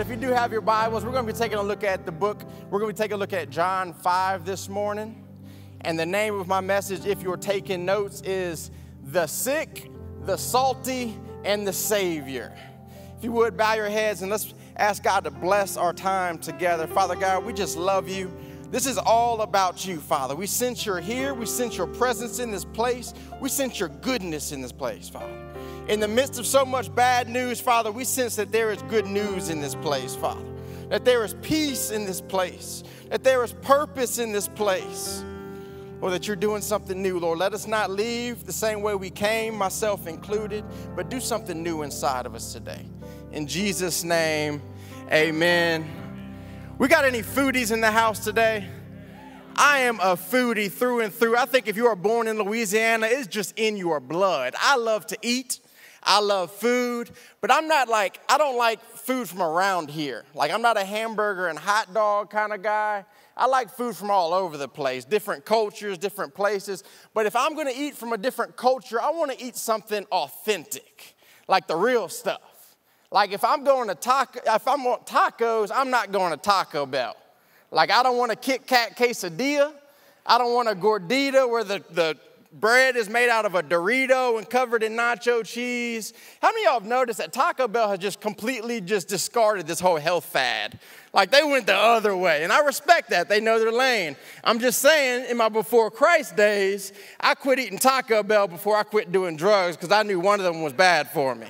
If you do have your Bibles, we're going to be taking a look at the book. We're going to be taking a look at John 5 this morning. And the name of my message, if you're taking notes, is The Sick, the Salty, and the Savior. If you would, bow your heads and let's ask God to bless our time together. Father God, we just love you. This is all about you, Father. We sense you're here. We sense your presence in this place. We sense your goodness in this place, Father. In the midst of so much bad news, Father, we sense that there is good news in this place, Father. That there is peace in this place. That there is purpose in this place. Or that you're doing something new, Lord. Let us not leave the same way we came, myself included, but do something new inside of us today. In Jesus' name, amen. We got any foodies in the house today? I am a foodie through and through. I think if you are born in Louisiana, it's just in your blood. I love to eat. I love food, but I'm not like, I don't like food from around here. Like, I'm not a hamburger and hot dog kind of guy. I like food from all over the place, different cultures, different places. But if I'm gonna eat from a different culture, I wanna eat something authentic, like the real stuff. Like if I'm going to taco, if I want tacos, I'm not going to Taco Bell. Like I don't want a Kit Kat quesadilla. I don't want a gordita where the, the bread is made out of a Dorito and covered in nacho cheese. How many of y'all have noticed that Taco Bell has just completely just discarded this whole health fad? Like they went the other way. And I respect that. They know their lane. I'm just saying, in my before Christ days, I quit eating Taco Bell before I quit doing drugs because I knew one of them was bad for me.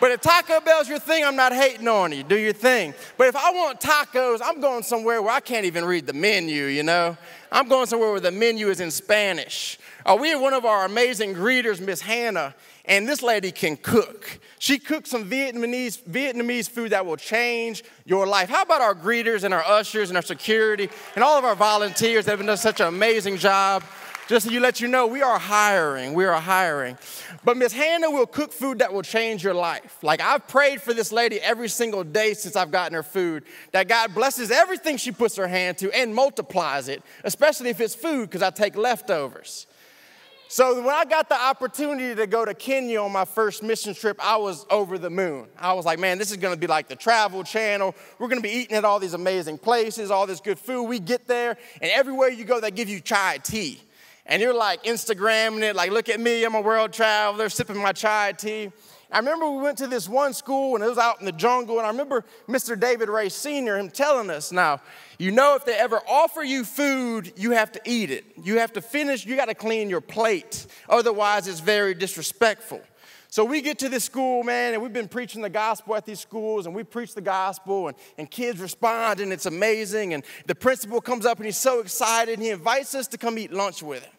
But if Taco Bell's your thing, I'm not hating on you. Do your thing. But if I want tacos, I'm going somewhere where I can't even read the menu, you know? I'm going somewhere where the menu is in Spanish. Uh, we have one of our amazing greeters, Miss Hannah, and this lady can cook. She cooks some Vietnamese, Vietnamese food that will change your life. How about our greeters and our ushers and our security and all of our volunteers that have done such an amazing job? Just so you let you know, we are hiring. We are hiring. But Miss Hannah will cook food that will change your life. Like I've prayed for this lady every single day since I've gotten her food, that God blesses everything she puts her hand to and multiplies it, especially if it's food, because I take leftovers. So when I got the opportunity to go to Kenya on my first mission trip, I was over the moon. I was like, man, this is gonna be like the travel channel. We're gonna be eating at all these amazing places, all this good food. We get there, and everywhere you go, they give you chai tea and you're like Instagramming it, like, look at me, I'm a world traveler, sipping my chai tea. I remember we went to this one school and it was out in the jungle, and I remember Mr. David Ray Sr., him telling us, now, you know, if they ever offer you food, you have to eat it. You have to finish, you got to clean your plate. Otherwise, it's very disrespectful. So we get to this school, man, and we've been preaching the gospel at these schools, and we preach the gospel, and, and kids respond, and it's amazing. And the principal comes up and he's so excited, and he invites us to come eat lunch with him.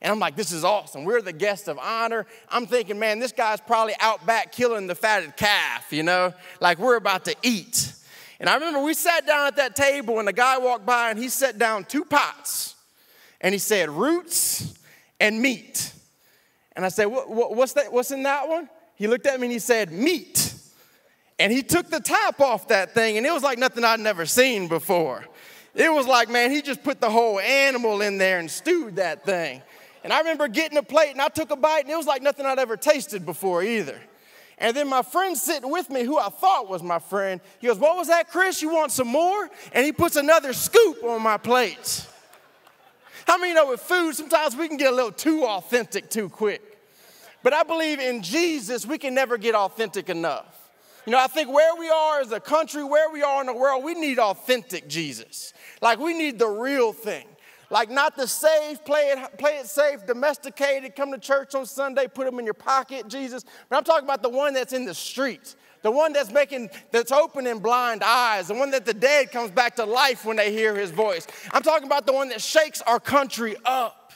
And I'm like, this is awesome. We're the guests of honor. I'm thinking, man, this guy's probably out back killing the fatted calf, you know, like we're about to eat. And I remember we sat down at that table, and the guy walked by and he set down two pots. And he said, roots and meat. And I said, what, what, what's, that, what's in that one? He looked at me and he said, Meat. And he took the top off that thing, and it was like nothing I'd never seen before. It was like, man, he just put the whole animal in there and stewed that thing. And I remember getting a plate and I took a bite, and it was like nothing I'd ever tasted before either. And then my friend sitting with me, who I thought was my friend, he goes, What was that, Chris? You want some more? And he puts another scoop on my plate. How many know with food, sometimes we can get a little too authentic too quick? But I believe in Jesus, we can never get authentic enough. You know, I think where we are as a country, where we are in the world, we need authentic Jesus. Like we need the real thing. Like not the safe, play it, play it safe, domesticated, come to church on Sunday, put them in your pocket, Jesus. But I'm talking about the one that's in the streets, the one that's making, that's opening blind eyes, the one that the dead comes back to life when they hear his voice. I'm talking about the one that shakes our country up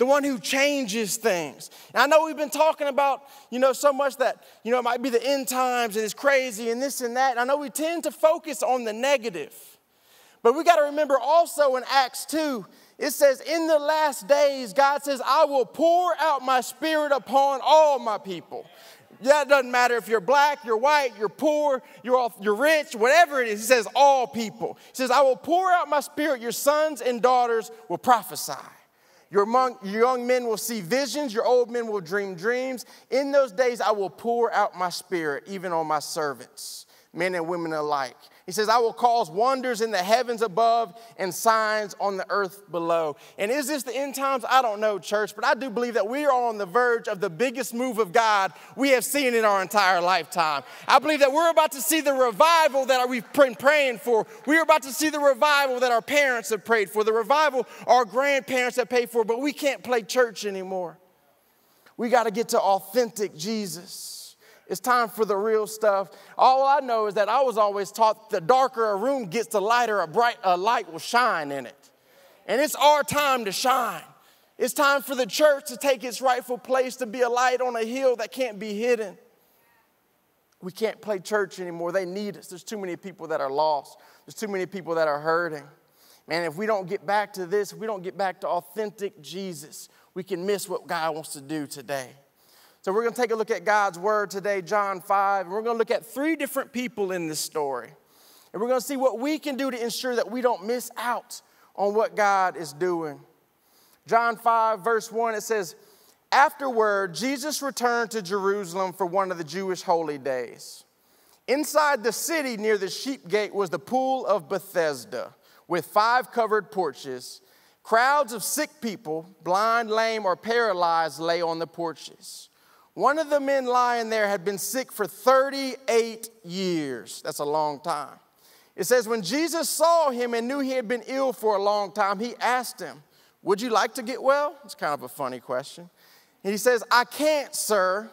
the one who changes things. And I know we've been talking about, you know, so much that, you know, it might be the end times and it's crazy and this and that. And I know we tend to focus on the negative. But we got to remember also in Acts 2, it says, In the last days, God says, I will pour out my spirit upon all my people. Yeah, it doesn't matter if you're black, you're white, you're poor, you're, all, you're rich, whatever it is. He says, all people. He says, I will pour out my spirit. Your sons and daughters will prophesy. Your, your young men will see visions, your old men will dream dreams. In those days, I will pour out my spirit, even on my servants. Men and women alike. He says, I will cause wonders in the heavens above and signs on the earth below. And is this the end times? I don't know, church, but I do believe that we are on the verge of the biggest move of God we have seen in our entire lifetime. I believe that we're about to see the revival that we've been praying for. We're about to see the revival that our parents have prayed for, the revival our grandparents have paid for, but we can't play church anymore. We got to get to authentic Jesus. It's time for the real stuff. All I know is that I was always taught the darker a room gets, the lighter a bright a light will shine in it. And it's our time to shine. It's time for the church to take its rightful place to be a light on a hill that can't be hidden. We can't play church anymore. They need us. There's too many people that are lost. There's too many people that are hurting. Man, if we don't get back to this, if we don't get back to authentic Jesus, we can miss what God wants to do today. So we're going to take a look at God's word today, John 5, and we're going to look at three different people in this story. And we're going to see what we can do to ensure that we don't miss out on what God is doing. John 5, verse 1, it says, Afterward, Jesus returned to Jerusalem for one of the Jewish holy days. Inside the city near the sheep gate was the pool of Bethesda with five covered porches. Crowds of sick people, blind, lame, or paralyzed, lay on the porches. One of the men lying there had been sick for 38 years. That's a long time. It says, when Jesus saw him and knew he had been ill for a long time, he asked him, Would you like to get well? It's kind of a funny question. And he says, I can't, sir,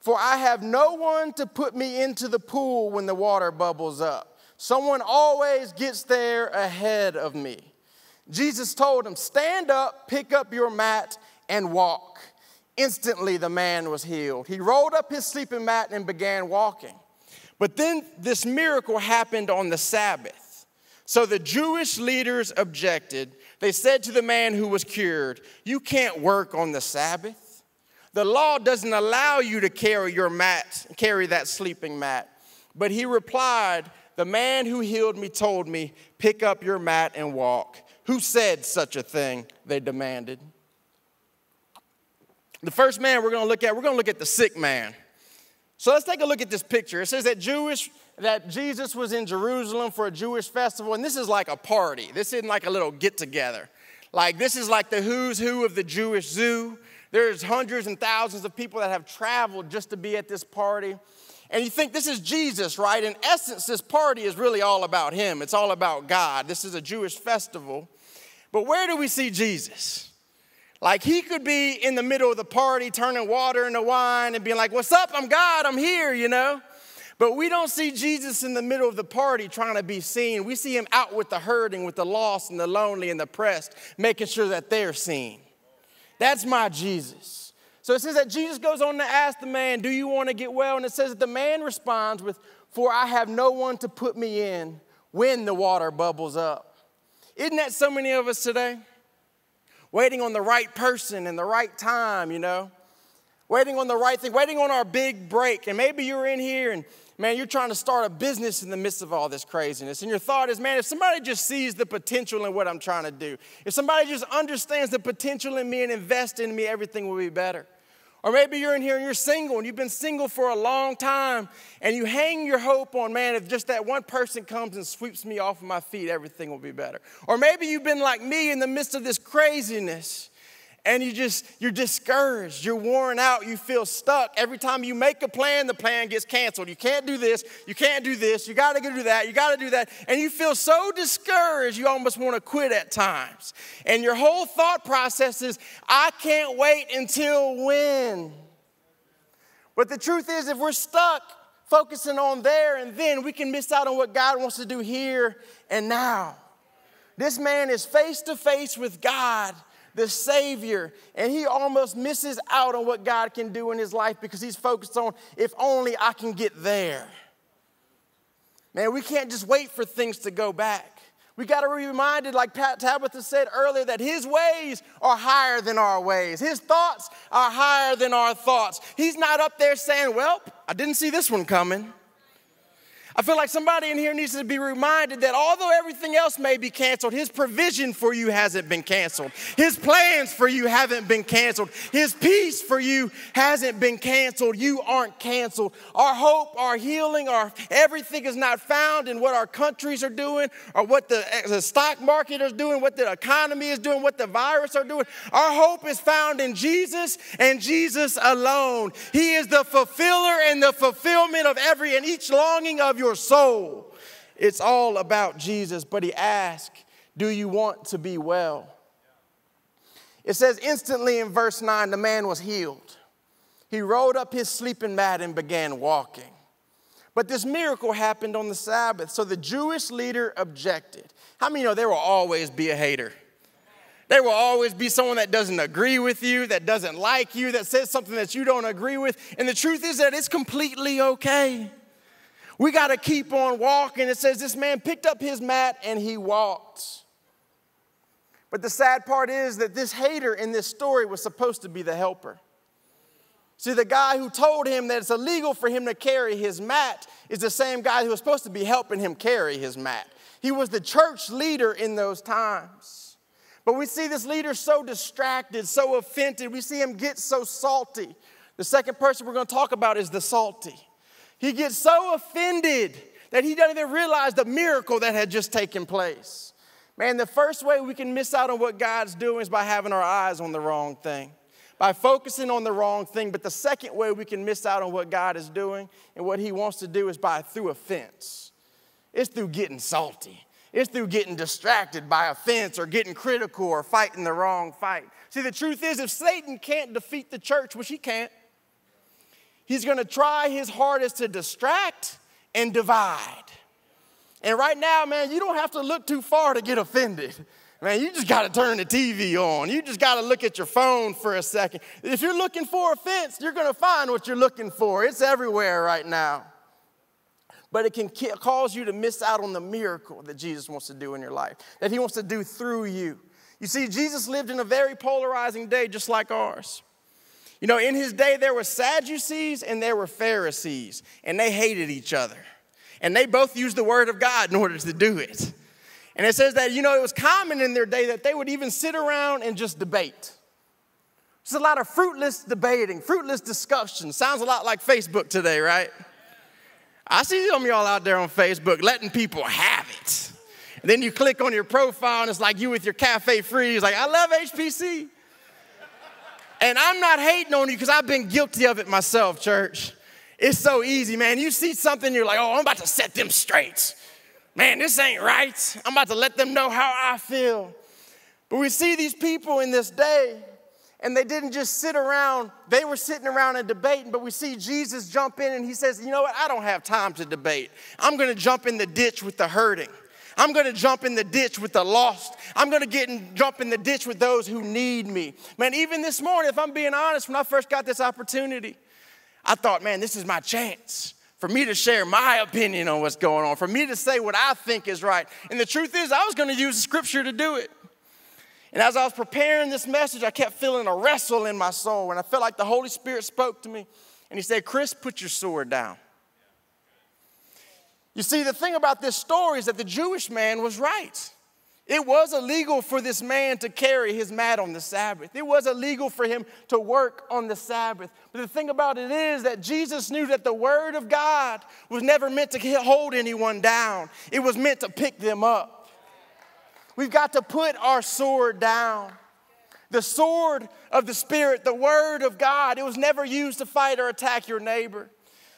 for I have no one to put me into the pool when the water bubbles up. Someone always gets there ahead of me. Jesus told him, Stand up, pick up your mat, and walk. Instantly, the man was healed. He rolled up his sleeping mat and began walking. But then this miracle happened on the Sabbath. So the Jewish leaders objected. They said to the man who was cured, You can't work on the Sabbath. The law doesn't allow you to carry your mat, carry that sleeping mat. But he replied, The man who healed me told me, Pick up your mat and walk. Who said such a thing? They demanded. The first man we're going to look at, we're going to look at the sick man. So let's take a look at this picture. It says that Jewish that Jesus was in Jerusalem for a Jewish festival, and this is like a party. This isn't like a little get together. Like this is like the who's who of the Jewish zoo. There's hundreds and thousands of people that have traveled just to be at this party. And you think this is Jesus, right? In essence, this party is really all about him. It's all about God. This is a Jewish festival. But where do we see Jesus? Like he could be in the middle of the party turning water into wine and being like, What's up? I'm God, I'm here, you know? But we don't see Jesus in the middle of the party trying to be seen. We see him out with the hurting, with the lost and the lonely and the oppressed, making sure that they're seen. That's my Jesus. So it says that Jesus goes on to ask the man, Do you want to get well? And it says that the man responds with, For I have no one to put me in when the water bubbles up. Isn't that so many of us today? Waiting on the right person and the right time, you know, waiting on the right thing, waiting on our big break. And maybe you're in here and man, you're trying to start a business in the midst of all this craziness. And your thought is, man, if somebody just sees the potential in what I'm trying to do, if somebody just understands the potential in me and invests in me, everything will be better. Or maybe you're in here and you're single and you've been single for a long time and you hang your hope on, man, if just that one person comes and sweeps me off of my feet, everything will be better. Or maybe you've been like me in the midst of this craziness and you just you're discouraged you're worn out you feel stuck. Every time you make a plan the plan gets canceled. You can't do this you can't do this you got to go do that you got to do that. And you feel so discouraged you almost want to quit at times. And your whole thought process is i can't wait until when? But the truth is if we're stuck focusing on there and then we can miss out on what god wants to do here and now. This man is face to face with god the Savior, and he almost misses out on what God can do in his life because he's focused on, if only I can get there. Man, we can't just wait for things to go back. We got to be reminded, like Pat Tabitha said earlier, that his ways are higher than our ways. His thoughts are higher than our thoughts. He's not up there saying, Well, I didn't see this one coming. I feel like somebody in here needs to be reminded that although everything else may be canceled, His provision for you hasn't been canceled. His plans for you haven't been canceled. His peace for you hasn't been canceled. You aren't canceled. Our hope, our healing, our everything is not found in what our countries are doing or what the, the stock market is doing, what the economy is doing, what the virus are doing. Our hope is found in Jesus and Jesus alone. He is the fulfiller and the fulfillment of every and each longing of your soul. It's all about Jesus. But he asked, Do you want to be well? It says, instantly in verse 9, the man was healed. He rolled up his sleeping mat and began walking. But this miracle happened on the Sabbath, so the Jewish leader objected. How many know there will always be a hater? There will always be someone that doesn't agree with you, that doesn't like you, that says something that you don't agree with. And the truth is that it's completely okay. We got to keep on walking. It says this man picked up his mat and he walked. But the sad part is that this hater in this story was supposed to be the helper. See, the guy who told him that it's illegal for him to carry his mat is the same guy who was supposed to be helping him carry his mat. He was the church leader in those times. But we see this leader so distracted, so offended. We see him get so salty. The second person we're going to talk about is the salty. He gets so offended that he doesn't even realize the miracle that had just taken place. Man, the first way we can miss out on what God's doing is by having our eyes on the wrong thing, by focusing on the wrong thing. But the second way we can miss out on what God is doing and what He wants to do is by through offense. It's through getting salty. It's through getting distracted by offense or getting critical or fighting the wrong fight. See, the truth is, if Satan can't defeat the church, which he can't, He's going to try his hardest to distract and divide. And right now, man, you don't have to look too far to get offended. Man, you just got to turn the TV on. You just got to look at your phone for a second. If you're looking for offense, you're going to find what you're looking for. It's everywhere right now. But it can cause you to miss out on the miracle that Jesus wants to do in your life, that He wants to do through you. You see, Jesus lived in a very polarizing day, just like ours. You know, in his day, there were Sadducees and there were Pharisees, and they hated each other. And they both used the word of God in order to do it. And it says that, you know, it was common in their day that they would even sit around and just debate. It's a lot of fruitless debating, fruitless discussion. Sounds a lot like Facebook today, right? I see some of y'all out there on Facebook letting people have it. And then you click on your profile and it's like you with your cafe free. It's like, I love HPC. And I'm not hating on you because I've been guilty of it myself, church. It's so easy, man. You see something, you're like, oh, I'm about to set them straight. Man, this ain't right. I'm about to let them know how I feel. But we see these people in this day, and they didn't just sit around, they were sitting around and debating, but we see Jesus jump in and he says, You know what? I don't have time to debate. I'm gonna jump in the ditch with the hurting. I'm going to jump in the ditch with the lost. I'm going to get and jump in the ditch with those who need me. Man, even this morning, if I'm being honest, when I first got this opportunity, I thought, man, this is my chance for me to share my opinion on what's going on, for me to say what I think is right. And the truth is, I was going to use the scripture to do it. And as I was preparing this message, I kept feeling a wrestle in my soul, and I felt like the Holy Spirit spoke to me. And He said, Chris, put your sword down. You see, the thing about this story is that the Jewish man was right. It was illegal for this man to carry his mat on the Sabbath. It was illegal for him to work on the Sabbath. But the thing about it is that Jesus knew that the Word of God was never meant to hold anyone down, it was meant to pick them up. We've got to put our sword down. The sword of the Spirit, the Word of God, it was never used to fight or attack your neighbor.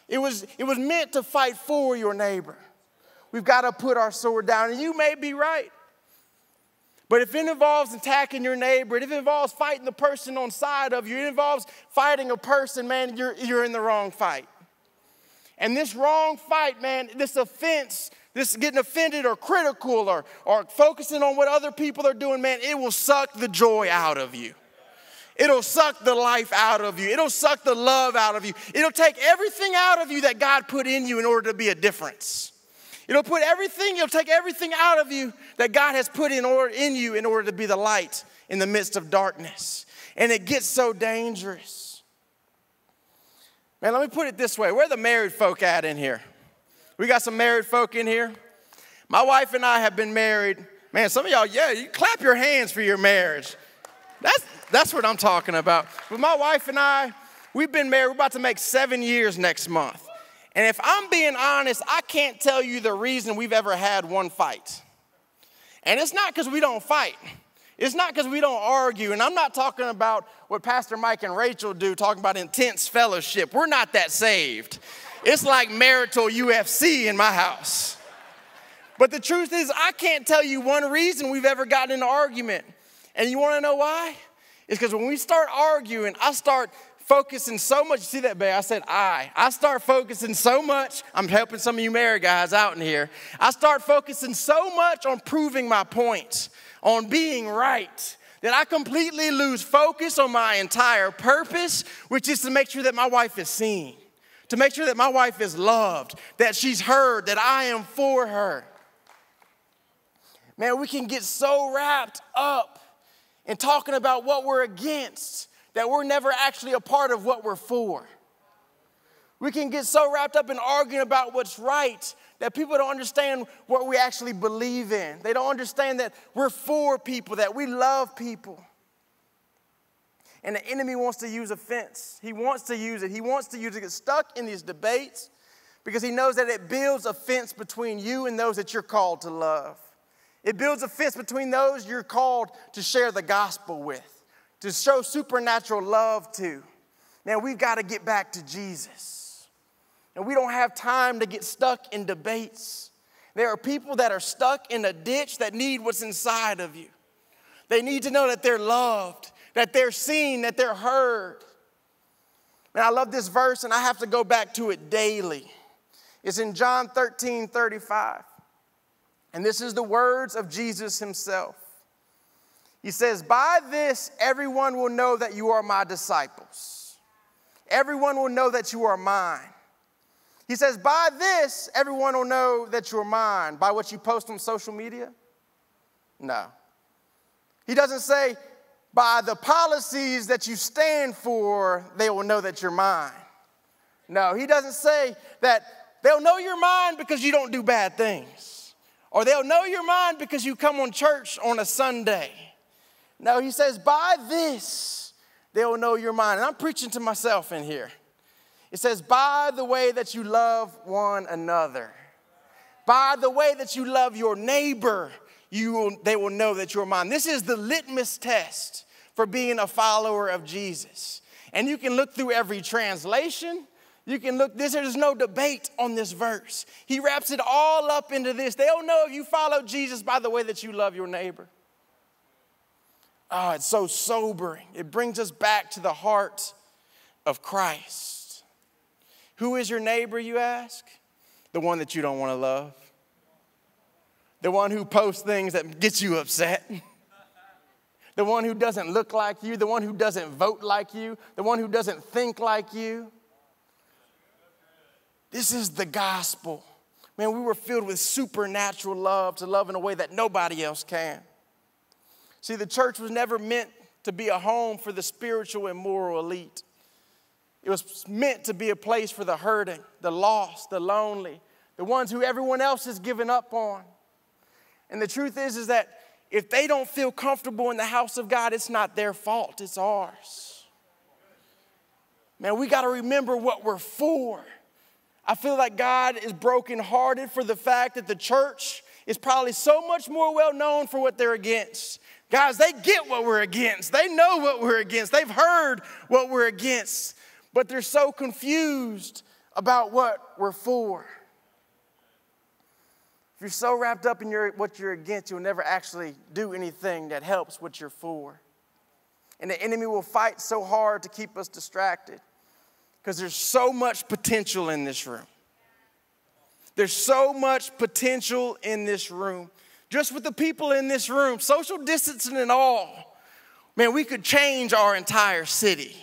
It was, it was meant to fight for your neighbor. We've got to put our sword down. And you may be right. But if it involves attacking your neighbor, if it involves fighting the person on side of you, it involves fighting a person, man, you're, you're in the wrong fight. And this wrong fight, man, this offense, this getting offended or critical or, or focusing on what other people are doing, man, it will suck the joy out of you. It'll suck the life out of you. It'll suck the love out of you. It'll take everything out of you that God put in you in order to be a difference. It'll put everything, it'll take everything out of you that God has put in order in you in order to be the light in the midst of darkness. And it gets so dangerous. Man, let me put it this way. Where the married folk at in here? We got some married folk in here. My wife and I have been married. Man, some of y'all, yeah, you clap your hands for your marriage. That's, that's what I'm talking about. But my wife and I, we've been married, we're about to make seven years next month. And if I'm being honest, I can't tell you the reason we've ever had one fight. And it's not because we don't fight. It's not because we don't argue. And I'm not talking about what Pastor Mike and Rachel do, talking about intense fellowship. We're not that saved. It's like marital UFC in my house. But the truth is, I can't tell you one reason we've ever gotten in an argument. And you wanna know why? It's because when we start arguing, I start focusing so much. You see that, babe? I said I. I start focusing so much. I'm helping some of you married guys out in here. I start focusing so much on proving my points, on being right, that I completely lose focus on my entire purpose, which is to make sure that my wife is seen, to make sure that my wife is loved, that she's heard, that I am for her. Man, we can get so wrapped up in talking about what we're against that we're never actually a part of what we're for. We can get so wrapped up in arguing about what's right that people don't understand what we actually believe in. They don't understand that we're for people, that we love people. And the enemy wants to use offense. He wants to use it. He wants to use it. Get stuck in these debates because he knows that it builds a fence between you and those that you're called to love. It builds a fence between those you're called to share the gospel with to show supernatural love to. Now we've got to get back to Jesus. And we don't have time to get stuck in debates. There are people that are stuck in a ditch that need what's inside of you. They need to know that they're loved, that they're seen, that they're heard. And I love this verse, and I have to go back to it daily. It's in John 13 35. And this is the words of Jesus himself. He says, By this everyone will know that you are my disciples. Everyone will know that you are mine. He says, By this everyone will know that you're mine. By what you post on social media? No. He doesn't say, By the policies that you stand for, they will know that you're mine. No, he doesn't say that they'll know you're mine because you don't do bad things. Or they'll know you're mine because you come on church on a Sunday. No, he says, by this they will know your mind. And I'm preaching to myself in here. It says, by the way that you love one another, by the way that you love your neighbor, you will, they will know that you're mine. This is the litmus test for being a follower of Jesus. And you can look through every translation. You can look, this, there's no debate on this verse. He wraps it all up into this. They don't know if you follow Jesus by the way that you love your neighbor. Oh, it's so sobering. It brings us back to the heart of Christ. Who is your neighbor, you ask? The one that you don't want to love. The one who posts things that gets you upset. The one who doesn't look like you, the one who doesn't vote like you, the one who doesn't think like you. This is the gospel. Man, we were filled with supernatural love to love in a way that nobody else can. See, the church was never meant to be a home for the spiritual and moral elite. It was meant to be a place for the hurting, the lost, the lonely, the ones who everyone else has given up on. And the truth is, is that if they don't feel comfortable in the house of God, it's not their fault, it's ours. Man, we got to remember what we're for. I feel like God is brokenhearted for the fact that the church is probably so much more well known for what they're against Guys, they get what we're against. They know what we're against. They've heard what we're against, but they're so confused about what we're for. If you're so wrapped up in your, what you're against, you'll never actually do anything that helps what you're for. And the enemy will fight so hard to keep us distracted because there's so much potential in this room. There's so much potential in this room just with the people in this room, social distancing and all, man, we could change our entire city.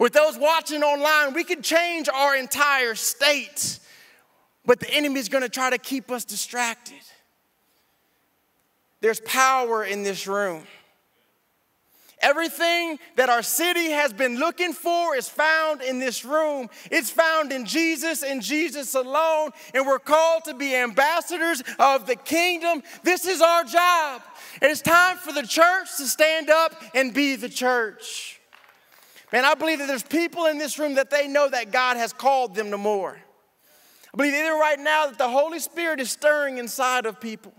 With those watching online, we could change our entire state. But the enemy is going to try to keep us distracted. There's power in this room. Everything that our city has been looking for is found in this room. It's found in Jesus and Jesus alone. And we're called to be ambassadors of the kingdom. This is our job. It's time for the church to stand up and be the church. Man, I believe that there's people in this room that they know that God has called them to more. I believe either right now that the Holy Spirit is stirring inside of people.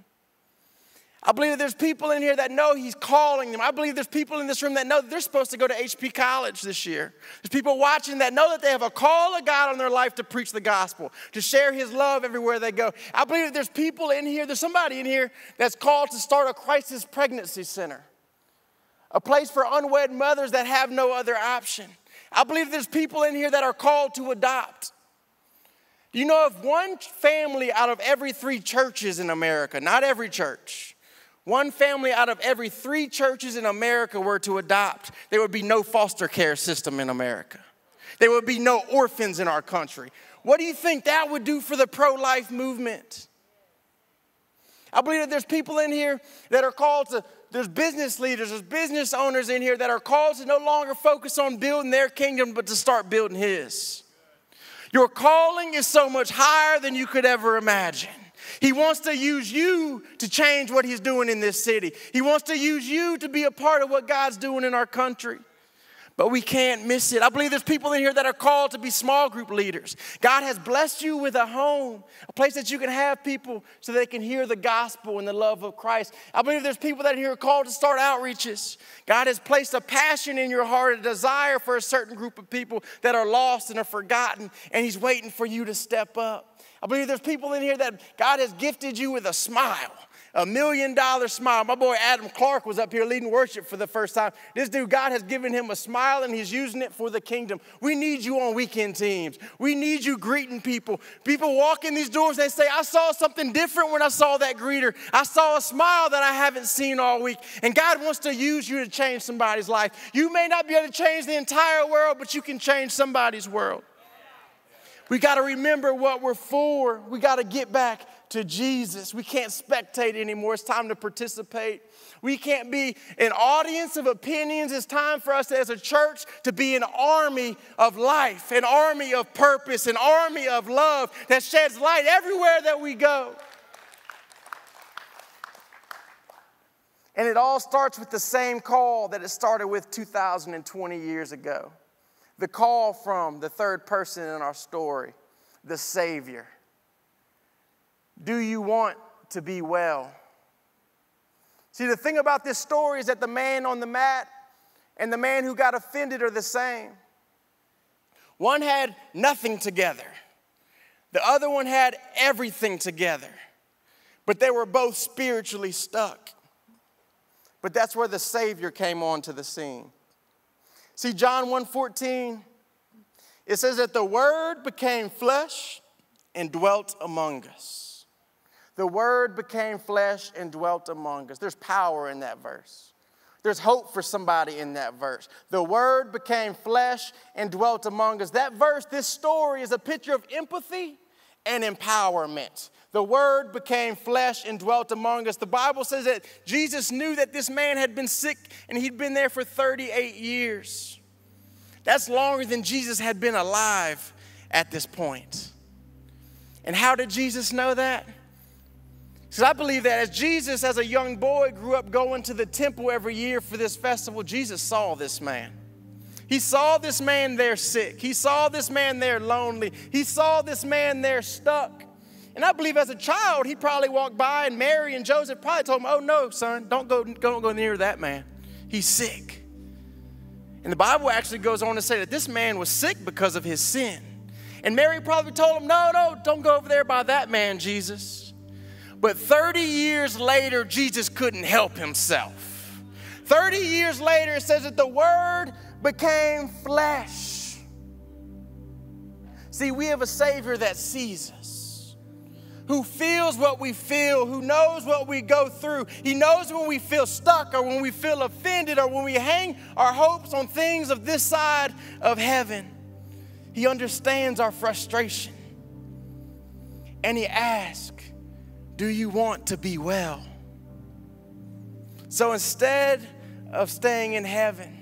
I believe that there's people in here that know He's calling them. I believe there's people in this room that know that they're supposed to go to HP College this year. There's people watching that know that they have a call of God on their life to preach the gospel, to share His love everywhere they go. I believe that there's people in here, there's somebody in here that's called to start a crisis pregnancy center, a place for unwed mothers that have no other option. I believe there's people in here that are called to adopt. You know, if one family out of every three churches in America, not every church, one family out of every three churches in America were to adopt, there would be no foster care system in America. There would be no orphans in our country. What do you think that would do for the pro life movement? I believe that there's people in here that are called to, there's business leaders, there's business owners in here that are called to no longer focus on building their kingdom, but to start building His. Your calling is so much higher than you could ever imagine. He wants to use you to change what He's doing in this city. He wants to use you to be a part of what God's doing in our country. But we can't miss it. I believe there's people in here that are called to be small group leaders. God has blessed you with a home, a place that you can have people so they can hear the gospel and the love of Christ. I believe there's people that are here called to start outreaches. God has placed a passion in your heart, a desire for a certain group of people that are lost and are forgotten, and He's waiting for you to step up. I believe there's people in here that God has gifted you with a smile, a million dollar smile. My boy Adam Clark was up here leading worship for the first time. This dude, God has given him a smile and he's using it for the kingdom. We need you on weekend teams. We need you greeting people. People walk in these doors, they say, I saw something different when I saw that greeter. I saw a smile that I haven't seen all week. And God wants to use you to change somebody's life. You may not be able to change the entire world, but you can change somebody's world. We got to remember what we're for. We got to get back to Jesus. We can't spectate anymore. It's time to participate. We can't be an audience of opinions. It's time for us as a church to be an army of life, an army of purpose, an army of love that sheds light everywhere that we go. And it all starts with the same call that it started with 2,020 years ago the call from the third person in our story, the Savior. Do you want to be well? See, the thing about this story is that the man on the mat and the man who got offended are the same. One had nothing together, the other one had everything together, but they were both spiritually stuck. But that's where the Savior came onto the scene. See, John 1:14, it says that the word became flesh and dwelt among us. The word became flesh and dwelt among us. There's power in that verse. There's hope for somebody in that verse. The word became flesh and dwelt among us. That verse, this story, is a picture of empathy and empowerment. The Word became flesh and dwelt among us. The Bible says that Jesus knew that this man had been sick and he'd been there for 38 years. That's longer than Jesus had been alive at this point. And how did Jesus know that? Because I believe that as Jesus, as a young boy, grew up going to the temple every year for this festival, Jesus saw this man. He saw this man there sick. He saw this man there lonely. He saw this man there stuck. And I believe as a child, he probably walked by, and Mary and Joseph probably told him, Oh, no, son, don't go, don't go near that man. He's sick. And the Bible actually goes on to say that this man was sick because of his sin. And Mary probably told him, No, no, don't go over there by that man, Jesus. But 30 years later, Jesus couldn't help himself. 30 years later, it says that the Word became flesh. See, we have a Savior that sees us, who feels what we feel, who knows what we go through. He knows when we feel stuck or when we feel offended or when we hang our hopes on things of this side of heaven. He understands our frustration. And He asks, Do you want to be well? So instead of staying in heaven,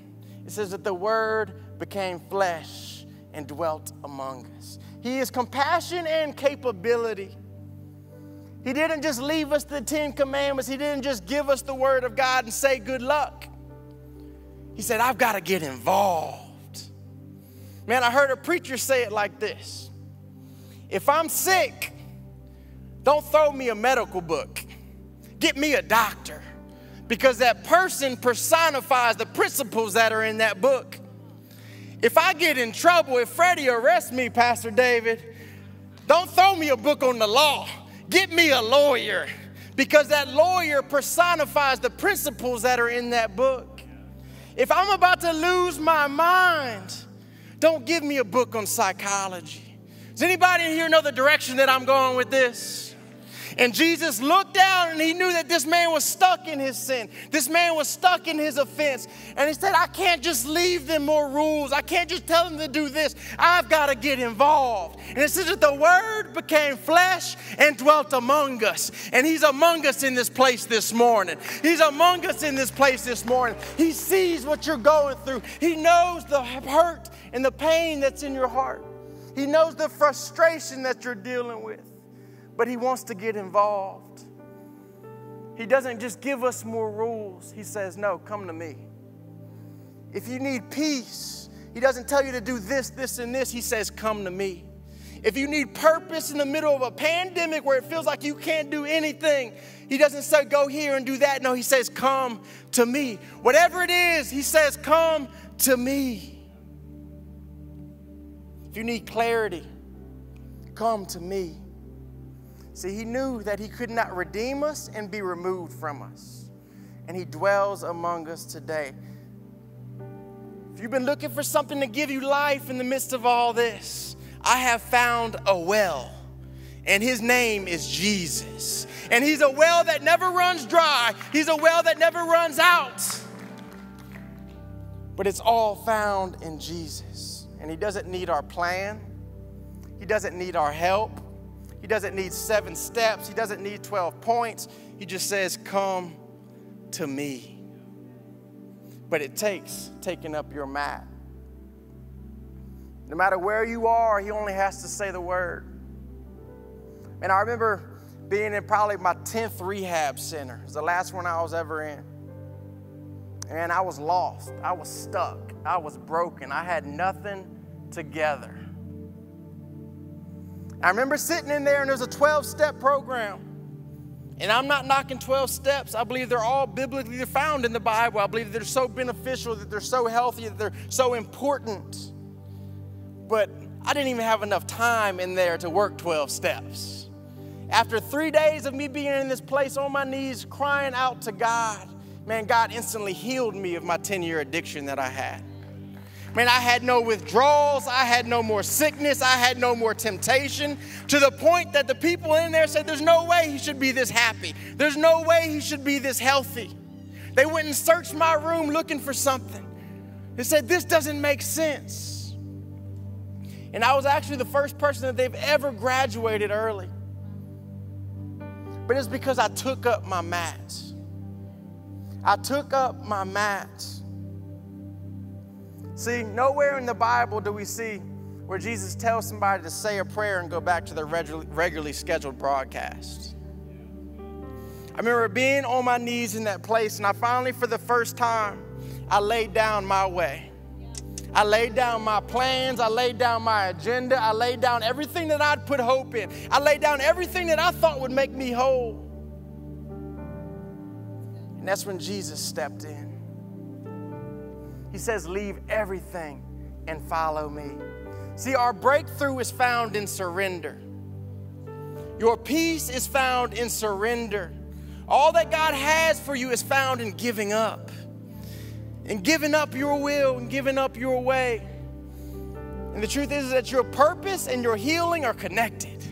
it says that the Word became flesh and dwelt among us. He is compassion and capability. He didn't just leave us the Ten Commandments, He didn't just give us the Word of God and say good luck. He said, I've got to get involved. Man, I heard a preacher say it like this If I'm sick, don't throw me a medical book, get me a doctor, because that person personifies the principles that are in that book. If I get in trouble, if Freddie arrests me, Pastor David, don't throw me a book on the law. Get me a lawyer because that lawyer personifies the principles that are in that book. If I'm about to lose my mind, don't give me a book on psychology. Does anybody here know the direction that I'm going with this? And Jesus looked down and he knew that this man was stuck in his sin. This man was stuck in his offense. And he said, I can't just leave them more rules. I can't just tell them to do this. I've got to get involved. And it says that the word became flesh and dwelt among us. And he's among us in this place this morning. He's among us in this place this morning. He sees what you're going through. He knows the hurt and the pain that's in your heart. He knows the frustration that you're dealing with but He wants to get involved. He doesn't just give us more rules, He says, No, come to me. If you need peace, He doesn't tell you to do this, this, and this. He says, Come to me. If you need purpose in the middle of a pandemic where it feels like you can't do anything, He doesn't say, Go here and do that. No, He says, Come to me. Whatever it is, He says, Come to me. If you need clarity, come to me. See, he knew that he could not redeem us and be removed from us. And he dwells among us today. If you've been looking for something to give you life in the midst of all this, I have found a well. And his name is Jesus. And he's a well that never runs dry, he's a well that never runs out. But it's all found in Jesus. And he doesn't need our plan, he doesn't need our help. He doesn't need seven steps, He doesn't need 12 points. He just says, Come to me. But it takes taking up your mat. No matter where you are, He only has to say the word. And I remember being in probably my 10th rehab center. It was the last one I was ever in. And I was lost. I was stuck. I was broken. I had nothing together. I remember sitting in there and there's a 12 step program. And I'm not knocking 12 steps. I believe they're all biblically found in the Bible. I believe they're so beneficial, that they're so healthy, that they're so important. But I didn't even have enough time in there to work 12 steps. After three days of me being in this place on my knees, crying out to God, man, God instantly healed me of my 10 year addiction that I had. Man, I had no withdrawals. I had no more sickness. I had no more temptation to the point that the people in there said, There's no way he should be this happy. There's no way he should be this healthy. They went and searched my room looking for something. They said, This doesn't make sense. And I was actually the first person that they've ever graduated early. But it's because I took up my mats. I took up my mats. See, nowhere in the Bible do we see where Jesus tells somebody to say a prayer and go back to their regularly scheduled broadcast. I remember being on my knees in that place, and I finally, for the first time, I laid down my way. I laid down my plans. I laid down my agenda. I laid down everything that I'd put hope in. I laid down everything that I thought would make me whole. And that's when Jesus stepped in. He says, Leave everything and follow me. See, our breakthrough is found in surrender. Your peace is found in surrender. All that God has for you is found in giving up. And giving up your will and giving up your way. And the truth is that your purpose and your healing are connected.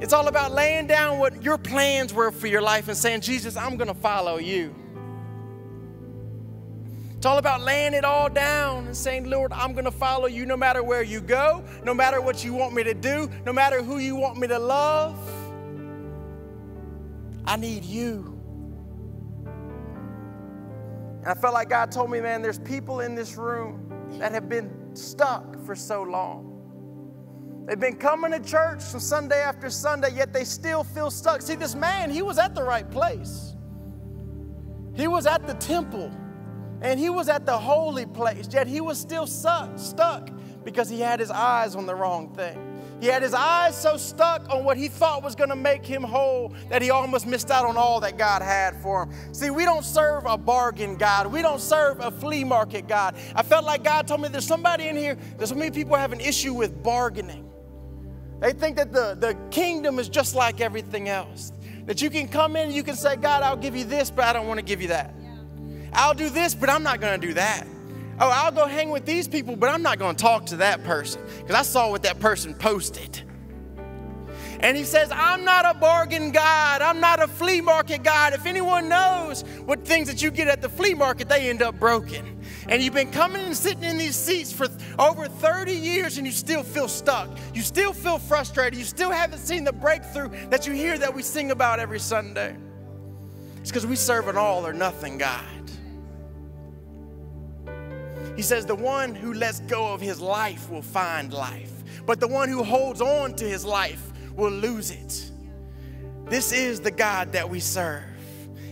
It's all about laying down what your plans were for your life and saying, Jesus, I'm going to follow you. It's all about laying it all down and saying, Lord, I'm going to follow you no matter where you go, no matter what you want me to do, no matter who you want me to love. I need you. And I felt like God told me, man, there's people in this room that have been stuck for so long. They've been coming to church from Sunday after Sunday, yet they still feel stuck. See, this man, he was at the right place. He was at the temple and he was at the holy place, yet he was still stuck, stuck because he had his eyes on the wrong thing. He had his eyes so stuck on what he thought was going to make him whole that he almost missed out on all that God had for him. See, we don't serve a bargain God. We don't serve a flea market God. I felt like God told me there's somebody in here, there's so many people have an issue with bargaining. They think that the, the kingdom is just like everything else. That you can come in and you can say, God, I'll give you this, but I don't want to give you that. I'll do this, but I'm not going to do that. Oh, I'll go hang with these people, but I'm not going to talk to that person because I saw what that person posted. And he says, I'm not a bargain God. I'm not a flea market God. If anyone knows what things that you get at the flea market, they end up broken. And you've been coming and sitting in these seats for over 30 years and you still feel stuck. You still feel frustrated. You still haven't seen the breakthrough that you hear that we sing about every Sunday. It's because we serve an all or nothing God. He says, The one who lets go of his life will find life, but the one who holds on to his life will lose it. This is the God that we serve,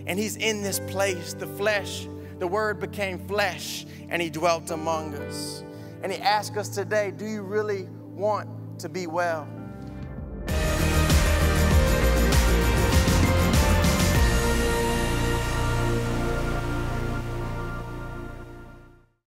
and he's in this place. The flesh, the word became flesh, and he dwelt among us. And he asked us today, Do you really want to be well?